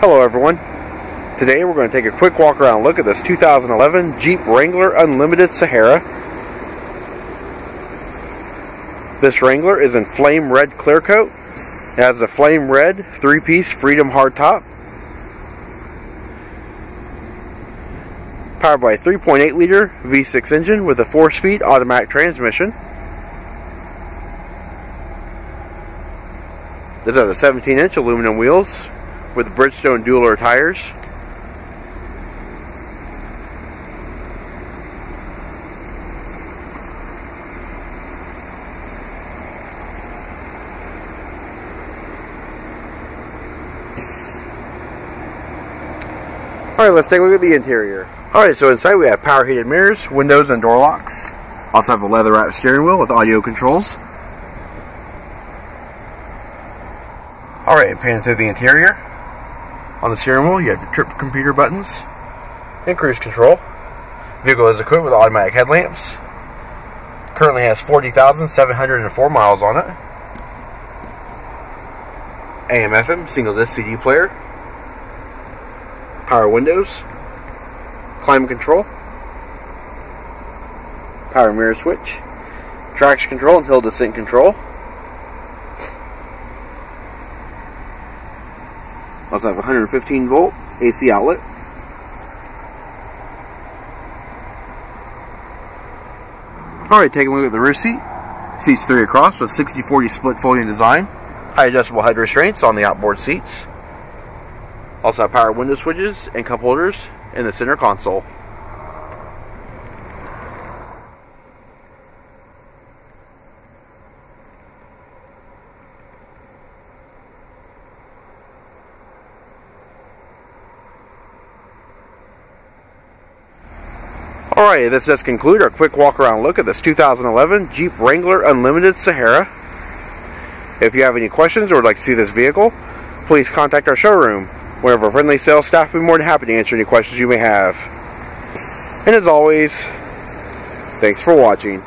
Hello everyone. Today we're going to take a quick walk around look at this 2011 Jeep Wrangler Unlimited Sahara. This Wrangler is in flame red clear coat. It has a flame red three-piece Freedom hardtop. Powered by a 3.8 liter V6 engine with a 4-speed automatic transmission. This has a 17 inch aluminum wheels with Bridgestone Dueler tires. Alright, let's take a look at the interior. Alright, so inside we have power heated mirrors, windows, and door locks. Also have a leather wrapped steering wheel with audio controls. Alright, panning through the interior. On the steering wheel, you have your trip computer buttons and cruise control. Vehicle is equipped with automatic headlamps. Currently has 40,704 miles on it. AM FM single disc CD player. Power windows. Climate control. Power mirror switch. Traction control and hill descent control. Also have 115 volt AC outlet. Alright, taking a look at the rear seat. Seats three across with 60-40 split folding design. High adjustable head restraints on the outboard seats. Also have power window switches and cup holders in the center console. Alright, this does conclude our quick walk around look at this 2011 Jeep Wrangler Unlimited Sahara. If you have any questions or would like to see this vehicle, please contact our showroom, where our friendly sales staff will be more than happy to answer any questions you may have. And as always, thanks for watching.